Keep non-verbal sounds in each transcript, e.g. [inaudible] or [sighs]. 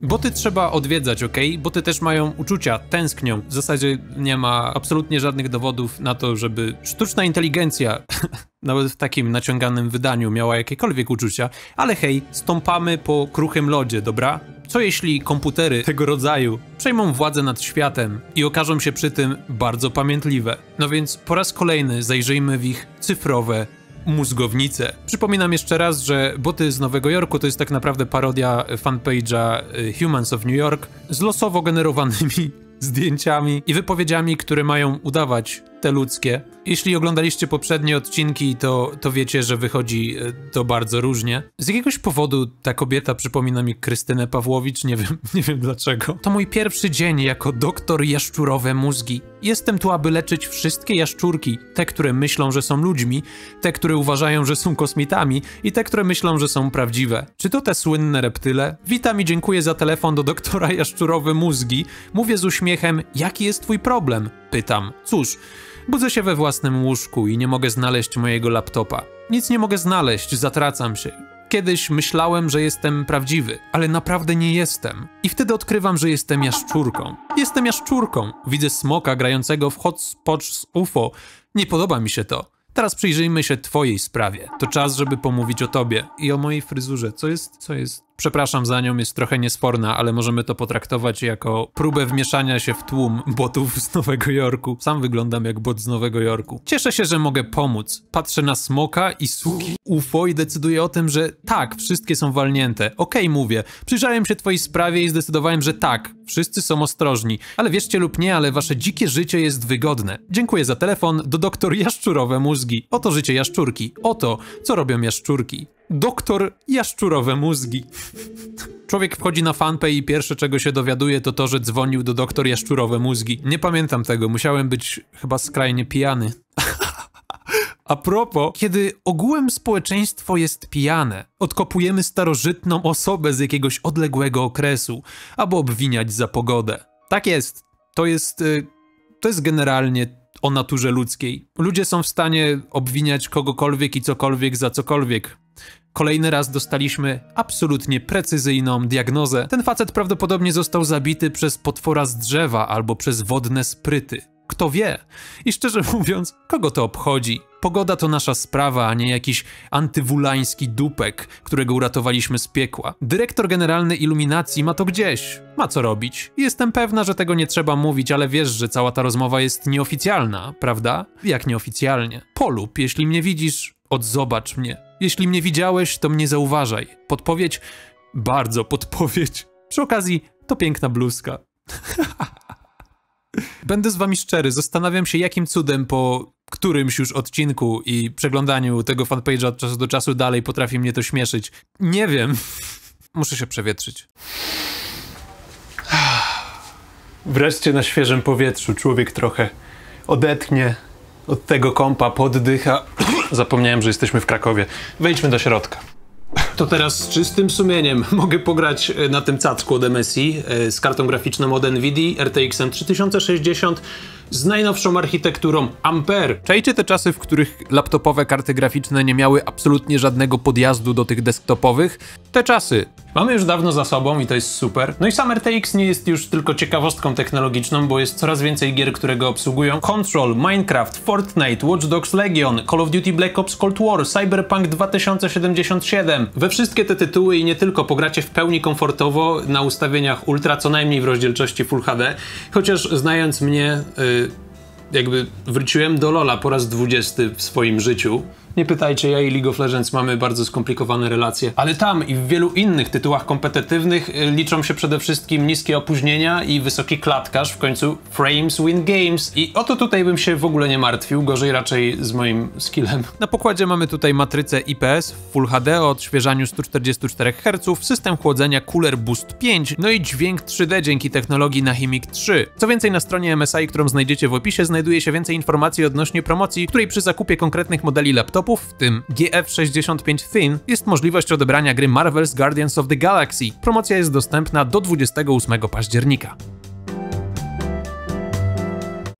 Boty trzeba odwiedzać, ok? Boty też mają uczucia, tęsknią. W zasadzie nie ma absolutnie żadnych dowodów na to, żeby sztuczna inteligencja, [laughs] nawet w takim naciąganym wydaniu, miała jakiekolwiek uczucia. Ale hej, stąpamy po kruchym lodzie, dobra? Co jeśli komputery tego rodzaju przejmą władzę nad światem i okażą się przy tym bardzo pamiętliwe? No więc po raz kolejny zajrzyjmy w ich cyfrowe mózgownice. Przypominam jeszcze raz, że boty z Nowego Jorku to jest tak naprawdę parodia fanpage'a y, Humans of New York z losowo generowanymi [laughs] zdjęciami i wypowiedziami, które mają udawać te ludzkie. Jeśli oglądaliście poprzednie odcinki, to, to wiecie, że wychodzi e, to bardzo różnie. Z jakiegoś powodu ta kobieta przypomina mi Krystynę Pawłowicz, nie wiem, [laughs] nie wiem dlaczego. To mój pierwszy dzień jako doktor jaszczurowe mózgi. Jestem tu, aby leczyć wszystkie jaszczurki, te, które myślą, że są ludźmi, te, które uważają, że są kosmitami i te, które myślą, że są prawdziwe. Czy to te słynne reptyle? Witam i dziękuję za telefon do doktora jaszczurowe mózgi. Mówię z uśmiechem, jaki jest twój problem? Pytam. Cóż, Budzę się we własnym łóżku i nie mogę znaleźć mojego laptopa. Nic nie mogę znaleźć, zatracam się. Kiedyś myślałem, że jestem prawdziwy, ale naprawdę nie jestem. I wtedy odkrywam, że jestem jaszczurką. Jestem jaszczurką. Widzę smoka grającego w Hotspots UFO. Nie podoba mi się to. Teraz przyjrzyjmy się twojej sprawie. To czas, żeby pomówić o tobie i o mojej fryzurze. Co jest, co jest przepraszam za nią, jest trochę niesforna, ale możemy to potraktować jako próbę wmieszania się w tłum botów z Nowego Jorku. Sam wyglądam jak bot z Nowego Jorku. Cieszę się, że mogę pomóc. Patrzę na smoka i suki UFO i decyduję o tym, że tak, wszystkie są walnięte. Okej, okay, mówię. Przyjrzałem się twojej sprawie i zdecydowałem, że tak, wszyscy są ostrożni. Ale wierzcie lub nie, ale wasze dzikie życie jest wygodne. Dziękuję za telefon do doktor Jaszczurowe Mózgi. Oto życie jaszczurki. Oto, co robią jaszczurki. Doktor Jaszczurowe Mózgi. Człowiek wchodzi na fanpage i pierwsze czego się dowiaduje to to, że dzwonił do doktor Jaszczurowe Mózgi. Nie pamiętam tego, musiałem być chyba skrajnie pijany. [laughs] A propos, kiedy ogółem społeczeństwo jest pijane, odkopujemy starożytną osobę z jakiegoś odległego okresu, aby obwiniać za pogodę. Tak jest. To jest. Y, to jest generalnie o naturze ludzkiej. Ludzie są w stanie obwiniać kogokolwiek i cokolwiek za cokolwiek. Kolejny raz dostaliśmy absolutnie precyzyjną diagnozę. Ten facet prawdopodobnie został zabity przez potwora z drzewa albo przez wodne spryty. Kto wie? I szczerze [laughs] mówiąc, kogo to obchodzi? Pogoda to nasza sprawa, a nie jakiś antywulański dupek, którego uratowaliśmy z piekła. Dyrektor generalny iluminacji ma to gdzieś. Ma co robić. Jestem pewna, że tego nie trzeba mówić, ale wiesz, że cała ta rozmowa jest nieoficjalna, prawda? Jak nieoficjalnie? Polub, jeśli mnie widzisz, odzobacz mnie. Jeśli mnie widziałeś, to mnie zauważaj. Podpowiedź? Bardzo podpowiedź. Przy okazji, to piękna bluzka. [laughs] Będę z wami szczery, zastanawiam się, jakim cudem po którymś już odcinku i przeglądaniu tego fanpage'a od czasu do czasu dalej potrafi mnie to śmieszyć. Nie wiem. [laughs] Muszę się przewietrzyć. [sighs] Wreszcie na świeżym powietrzu człowiek trochę odetchnie od tego kąpa, poddycha. [clears throat] Zapomniałem, że jesteśmy w Krakowie. Wejdźmy do środka. To teraz z czystym sumieniem [laughs] mogę pograć e, na tym cacku od MSI e, z kartą graficzną od NVIDIA RTX 3060 z najnowszą architekturą Ampere. Czajcie te czasy, w których laptopowe karty graficzne nie miały absolutnie żadnego podjazdu do tych desktopowych? Te czasy mamy już dawno za sobą i to jest super. No i sam RTX nie jest już tylko ciekawostką technologiczną, bo jest coraz więcej gier, które go obsługują. Control, Minecraft, Fortnite, Watch Dogs Legion, Call of Duty Black Ops Cold War, Cyberpunk 2077. We wszystkie te tytuły i nie tylko pogracie w pełni komfortowo na ustawieniach ultra, co najmniej w rozdzielczości Full HD, chociaż znając mnie... Yy, jakby wróciłem do Lola po raz 20 w swoim życiu nie pytajcie, ja i League of Legends mamy bardzo skomplikowane relacje. Ale tam i w wielu innych tytułach kompetytywnych y, liczą się przede wszystkim niskie opóźnienia i wysoki klatkarz, w końcu frames win games. I o to tutaj bym się w ogóle nie martwił, gorzej raczej z moim skillem. Na pokładzie mamy tutaj matrycę IPS w Full HD o odświeżaniu 144 Hz, system chłodzenia Cooler Boost 5, no i dźwięk 3D dzięki technologii Nahimic 3. Co więcej, na stronie MSI, którą znajdziecie w opisie, znajduje się więcej informacji odnośnie promocji, której przy zakupie konkretnych modeli laptopu w tym GF65 Thin, jest możliwość odebrania gry Marvel's Guardians of the Galaxy. Promocja jest dostępna do 28 października.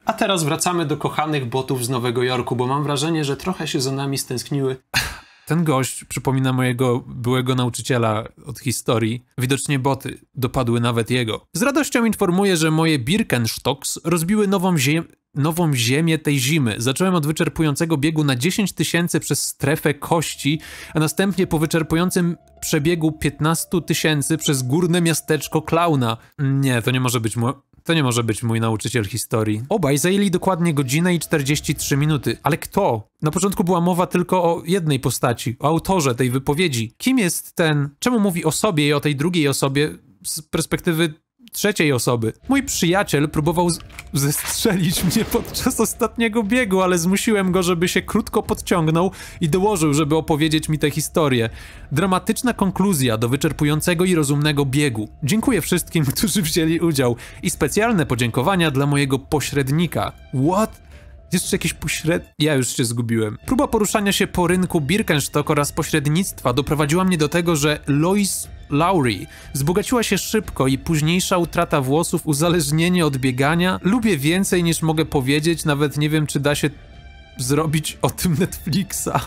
A teraz wracamy do kochanych botów z Nowego Jorku, bo mam wrażenie, że trochę się za nami stęskniły. [laughs] Ten gość przypomina mojego byłego nauczyciela od historii. Widocznie boty dopadły nawet jego. Z radością informuję, że moje Birkenstocks rozbiły nową ziemię nową ziemię tej zimy. Zacząłem od wyczerpującego biegu na 10 tysięcy przez strefę kości, a następnie po wyczerpującym przebiegu 15 tysięcy przez górne miasteczko Klauna. Nie, to nie może być mój... To nie może być mój nauczyciel historii. Obaj zajęli dokładnie godzinę i 43 minuty. Ale kto? Na początku była mowa tylko o jednej postaci, o autorze tej wypowiedzi. Kim jest ten? Czemu mówi o sobie i o tej drugiej osobie z perspektywy trzeciej osoby. Mój przyjaciel próbował zestrzelić mnie podczas ostatniego biegu, ale zmusiłem go, żeby się krótko podciągnął i dołożył, żeby opowiedzieć mi tę historię. Dramatyczna konkluzja do wyczerpującego i rozumnego biegu. Dziękuję wszystkim, [laughs] którzy wzięli udział i specjalne podziękowania dla mojego pośrednika. What? Jeszcze jakieś pośred... Ja już się zgubiłem. Próba poruszania się po rynku Birkenstock oraz pośrednictwa doprowadziła mnie do tego, że Lois Lowry wzbogaciła się szybko i późniejsza utrata włosów, uzależnienie od biegania. Lubię więcej niż mogę powiedzieć, nawet nie wiem, czy da się zrobić o tym Netflixa. [laughs]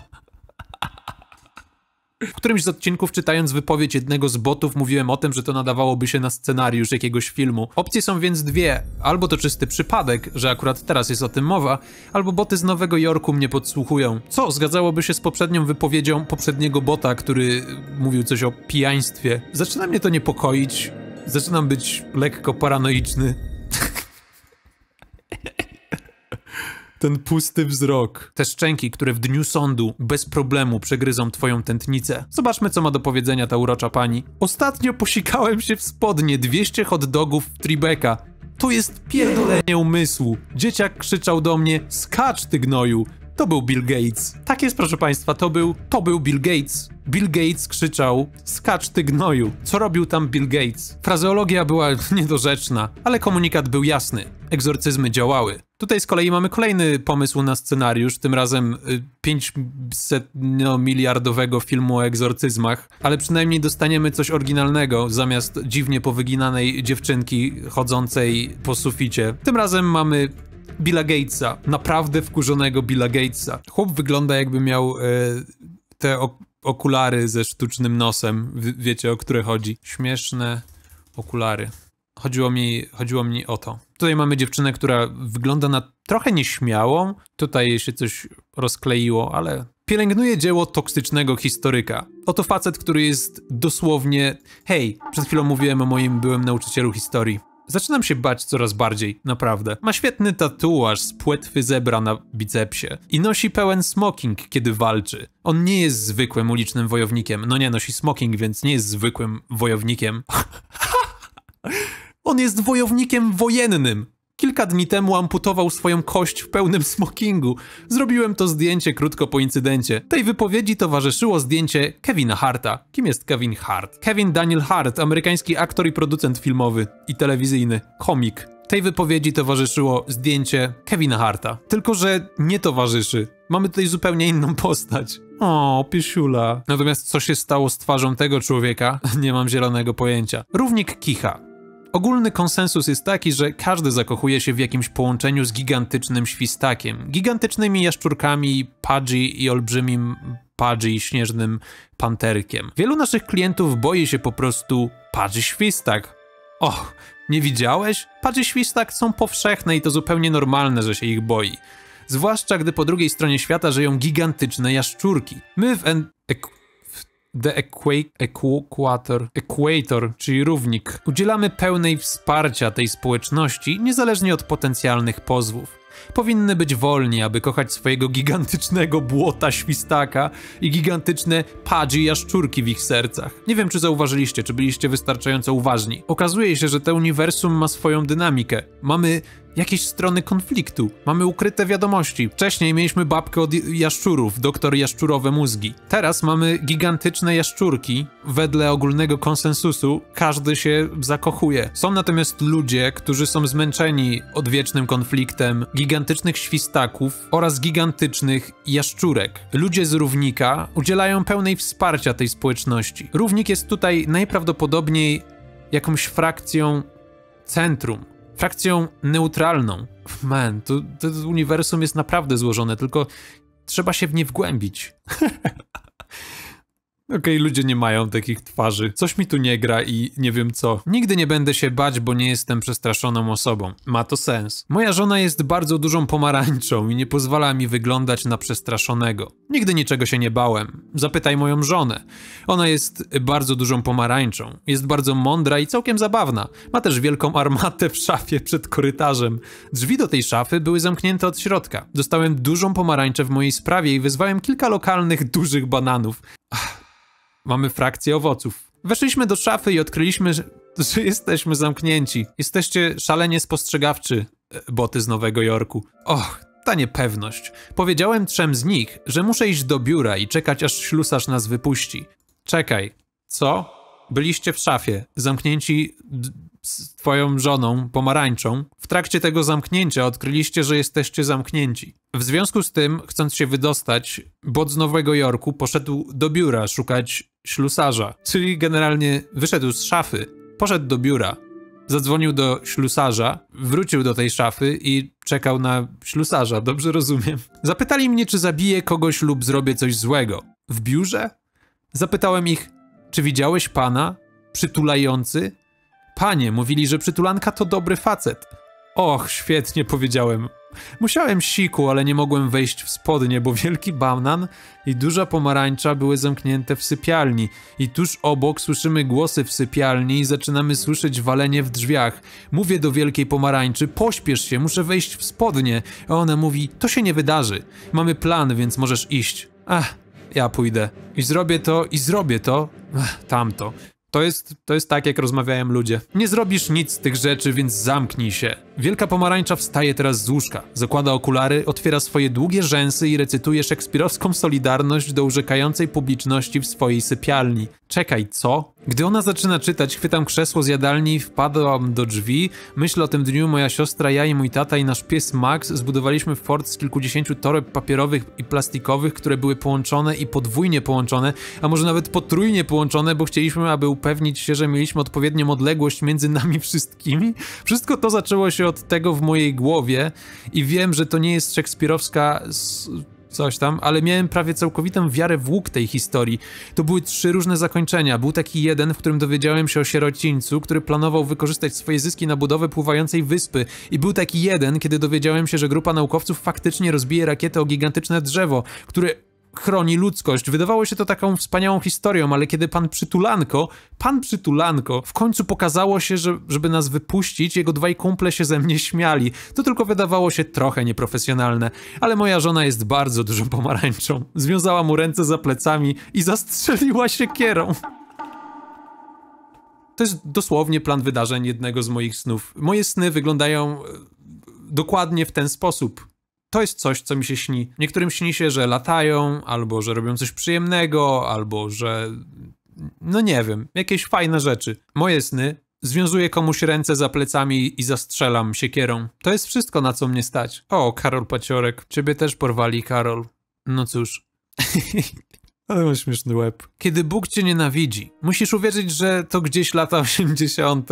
W którymś z odcinków, czytając wypowiedź jednego z botów, mówiłem o tym, że to nadawałoby się na scenariusz jakiegoś filmu. Opcje są więc dwie. Albo to czysty przypadek, że akurat teraz jest o tym mowa, albo boty z Nowego Jorku mnie podsłuchują. Co zgadzałoby się z poprzednią wypowiedzią poprzedniego bota, który mówił coś o pijaństwie. Zaczyna mnie to niepokoić. Zaczynam być lekko paranoiczny. Ten pusty wzrok. Te szczęki, które w dniu sądu bez problemu przegryzą twoją tętnicę. Zobaczmy, co ma do powiedzenia ta urocza pani. Ostatnio posikałem się w spodnie 200 hot dogów w Tribeka. To jest pierdolenie umysłu. Dzieciak krzyczał do mnie, skacz ty gnoju. To był Bill Gates. Tak jest, proszę państwa, to był, to był Bill Gates. Bill Gates krzyczał, skacz ty gnoju. Co robił tam Bill Gates? Frazeologia była [laughs] niedorzeczna, ale komunikat był jasny. Egzorcyzmy działały. Tutaj z kolei mamy kolejny pomysł na scenariusz, tym razem 500 no, miliardowego filmu o egzorcyzmach, ale przynajmniej dostaniemy coś oryginalnego zamiast dziwnie powyginanej dziewczynki chodzącej po suficie. Tym razem mamy Billa Gatesa, naprawdę wkurzonego Billa Gatesa. Chłop wygląda jakby miał e, te ok okulary ze sztucznym nosem, wiecie o które chodzi. Śmieszne okulary. Chodziło mi, chodziło mi o to. Tutaj mamy dziewczynę, która wygląda na trochę nieśmiałą. Tutaj się coś rozkleiło, ale pielęgnuje dzieło toksycznego historyka. Oto facet, który jest dosłownie. Hej, przed chwilą mówiłem o moim byłym nauczycielu historii. Zaczynam się bać coraz bardziej, naprawdę. Ma świetny tatuaż z płetwy zebra na bicepsie i nosi pełen smoking, kiedy walczy. On nie jest zwykłym ulicznym wojownikiem. No nie, nosi smoking, więc nie jest zwykłym wojownikiem. [laughs] On jest wojownikiem wojennym. Kilka dni temu amputował swoją kość w pełnym smokingu. Zrobiłem to zdjęcie krótko po incydencie. Tej wypowiedzi towarzyszyło zdjęcie Kevina Harta. Kim jest Kevin Hart? Kevin Daniel Hart, amerykański aktor i producent filmowy i telewizyjny, komik. Tej wypowiedzi towarzyszyło zdjęcie Kevina Harta. Tylko, że nie towarzyszy. Mamy tutaj zupełnie inną postać. O, piesiula. Natomiast co się stało z twarzą tego człowieka? [laughs] Nie mam zielonego pojęcia. Równik kicha. Ogólny konsensus jest taki, że każdy zakochuje się w jakimś połączeniu z gigantycznym świstakiem, gigantycznymi jaszczurkami, Pudgy i olbrzymim Pudgy śnieżnym panterkiem. Wielu naszych klientów boi się po prostu Pudgy świstak. Och, nie widziałeś? Pudgy świstak są powszechne i to zupełnie normalne, że się ich boi. Zwłaszcza gdy po drugiej stronie świata żyją gigantyczne jaszczurki. My w en The Equator, Equator, czyli równik. Udzielamy pełnej wsparcia tej społeczności, niezależnie od potencjalnych pozwów. Powinny być wolni, aby kochać swojego gigantycznego błota świstaka i gigantyczne padzi jaszczurki w ich sercach. Nie wiem, czy zauważyliście, czy byliście wystarczająco uważni. Okazuje się, że to uniwersum ma swoją dynamikę. Mamy jakieś strony konfliktu. Mamy ukryte wiadomości. Wcześniej mieliśmy babkę od jaszczurów, doktor jaszczurowe mózgi. Teraz mamy gigantyczne jaszczurki. Wedle ogólnego konsensusu każdy się zakochuje. Są natomiast ludzie, którzy są zmęczeni odwiecznym konfliktem gigantycznych świstaków oraz gigantycznych jaszczurek. Ludzie z równika udzielają pełnej wsparcia tej społeczności. Równik jest tutaj najprawdopodobniej jakąś frakcją centrum frakcją neutralną. Man, to, to uniwersum jest naprawdę złożone, tylko trzeba się w nie wgłębić. [laughs] Okej, okay, ludzie nie mają takich twarzy. Coś mi tu nie gra i nie wiem co. Nigdy nie będę się bać, bo nie jestem przestraszoną osobą. Ma to sens. Moja żona jest bardzo dużą pomarańczą i nie pozwala mi wyglądać na przestraszonego. Nigdy niczego się nie bałem. Zapytaj moją żonę. Ona jest bardzo dużą pomarańczą. Jest bardzo mądra i całkiem zabawna. Ma też wielką armatę w szafie przed korytarzem. Drzwi do tej szafy były zamknięte od środka. Dostałem dużą pomarańczę w mojej sprawie i wyzwałem kilka lokalnych, dużych bananów. Mamy frakcję owoców. Weszliśmy do szafy i odkryliśmy, że, jesteśmy zamknięci. Jesteście szalenie spostrzegawczy, e, boty z Nowego Jorku. Och, ta niepewność. Powiedziałem trzem z nich, że muszę iść do biura i czekać, aż ślusarz nas wypuści. Czekaj, co? Byliście w szafie, zamknięci z twoją żoną, pomarańczą. W trakcie tego zamknięcia odkryliście, że jesteście zamknięci. W związku z tym, chcąc się wydostać, bot z Nowego Jorku poszedł do biura szukać ślusarza. Czyli generalnie wyszedł z szafy, poszedł do biura, zadzwonił do ślusarza, wrócił do tej szafy i czekał na ślusarza, dobrze rozumiem. Zapytali mnie, czy zabiję kogoś lub zrobię coś złego. W biurze? Zapytałem ich, czy widziałeś pana? Przytulający? Panie, mówili, że przytulanka to dobry facet. Och, świetnie powiedziałem. Musiałem siku, ale nie mogłem wejść w spodnie, bo wielki banan i duża pomarańcza były zamknięte w sypialni. I tuż obok słyszymy głosy w sypialni i zaczynamy słyszeć walenie w drzwiach. Mówię do wielkiej pomarańczy, pośpiesz się, muszę wejść w spodnie. A ona mówi, to się nie wydarzy. Mamy plan, więc możesz iść. Ach, ja pójdę. I zrobię to, i zrobię to. Ach, tamto. To jest, to jest tak, jak rozmawiają ludzie. Nie zrobisz nic z tych rzeczy, więc zamknij się. Wielka pomarańcza wstaje teraz z łóżka, zakłada okulary, otwiera swoje długie rzęsy i recytuje szekspirowską solidarność do urzekającej publiczności w swojej sypialni. Czekaj, co? Gdy ona zaczyna czytać, chwytam krzesło z jadalni, wpadłam do drzwi. Myślę o tym dniu, moja siostra, ja i mój tata i nasz pies Max zbudowaliśmy fort z kilkudziesięciu toreb papierowych i plastikowych, które były połączone i podwójnie połączone, a może nawet potrójnie połączone, bo chcieliśmy, aby upewnić się, że mieliśmy odpowiednią odległość między nami wszystkimi. Wszystko to zaczęło się od tego w mojej głowie i wiem, że to nie jest szekspirowska coś tam, ale miałem prawie całkowitą wiarę w łuk tej historii. To były trzy różne zakończenia. Był taki jeden, w którym dowiedziałem się o sierocińcu, który planował wykorzystać swoje zyski na budowę pływającej wyspy. I był taki jeden, kiedy dowiedziałem się, że grupa naukowców faktycznie rozbije rakietę o gigantyczne drzewo, które chroni ludzkość. Wydawało się to taką wspaniałą historią, ale kiedy pan Przytulanko, pan Przytulanko, w końcu pokazało się, że żeby nas wypuścić, jego dwaj kumple się ze mnie śmiali. To tylko wydawało się trochę nieprofesjonalne, ale moja żona jest bardzo dużą pomarańczą. Związała mu ręce za plecami i zastrzeliła się kierą. To jest dosłownie plan wydarzeń jednego z moich snów. Moje sny wyglądają e, dokładnie w ten sposób to jest coś, co mi się śni. Niektórym śni się, że latają, albo że robią coś przyjemnego, albo że. No nie wiem, jakieś fajne rzeczy. Moje sny związuję komuś ręce za plecami i zastrzelam siekierą. To jest wszystko, na co mnie stać. O, Karol Paciorek, ciebie też porwali, Karol. No cóż. [laughs] Ale ma śmieszny łeb. Kiedy Bóg cię nienawidzi, musisz uwierzyć, że to gdzieś lata 80.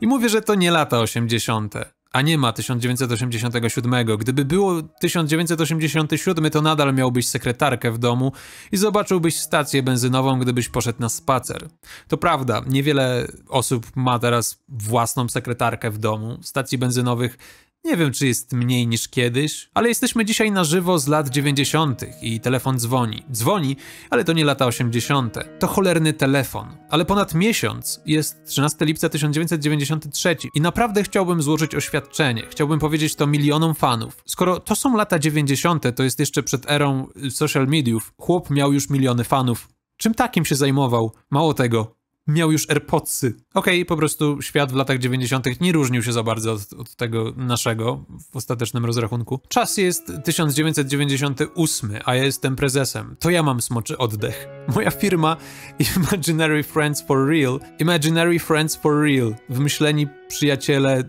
I mówię, że to nie lata 80 a nie ma 1987. Gdyby było 1987, to nadal miałbyś sekretarkę w domu i zobaczyłbyś stację benzynową, gdybyś poszedł na spacer. To prawda, niewiele osób ma teraz własną sekretarkę w domu. Stacji benzynowych nie wiem, czy jest mniej niż kiedyś, ale jesteśmy dzisiaj na żywo z lat 90. i telefon dzwoni. Dzwoni, ale to nie lata 80. To cholerny telefon. Ale ponad miesiąc jest 13 lipca 1993 i naprawdę chciałbym złożyć oświadczenie. Chciałbym powiedzieć to milionom fanów. Skoro to są lata 90., to jest jeszcze przed erą social mediów. Chłop miał już miliony fanów. Czym takim się zajmował? Mało tego, miał już AirPodsy. Okej, okay, po prostu świat w latach 90. nie różnił się za bardzo od, od, tego naszego w ostatecznym rozrachunku. Czas jest 1998, a ja jestem prezesem. To ja mam smoczy oddech. Moja firma [laughs] Imaginary Friends for Real, Imaginary Friends for Real, wymyśleni przyjaciele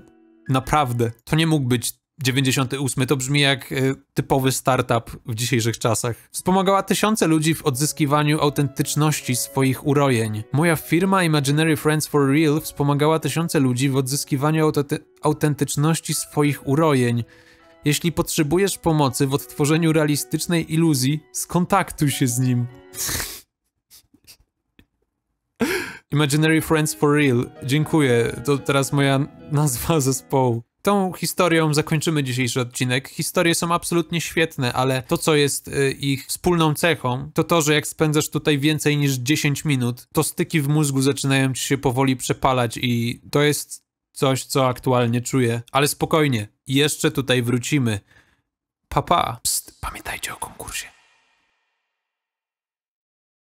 naprawdę. To nie mógł być 98 to brzmi jak y, typowy startup w dzisiejszych czasach. Wspomagała tysiące ludzi w odzyskiwaniu autentyczności swoich urojeń. Moja firma Imaginary Friends for Real wspomagała tysiące ludzi w odzyskiwaniu autentyczności swoich urojeń. Jeśli potrzebujesz pomocy w odtworzeniu realistycznej iluzji, skontaktuj się z nim. [laughs] Imaginary Friends for Real. Dziękuję. To teraz moja nazwa zespołu. Tą historią zakończymy dzisiejszy odcinek. Historie są absolutnie świetne, ale to, co jest y, ich wspólną cechą, to to, że jak spędzasz tutaj więcej niż 10 minut, to styki w mózgu zaczynają ci się powoli przepalać i to jest coś, co aktualnie czuję. Ale spokojnie, jeszcze tutaj wrócimy. Papa. Psst, pamiętajcie o konkursie.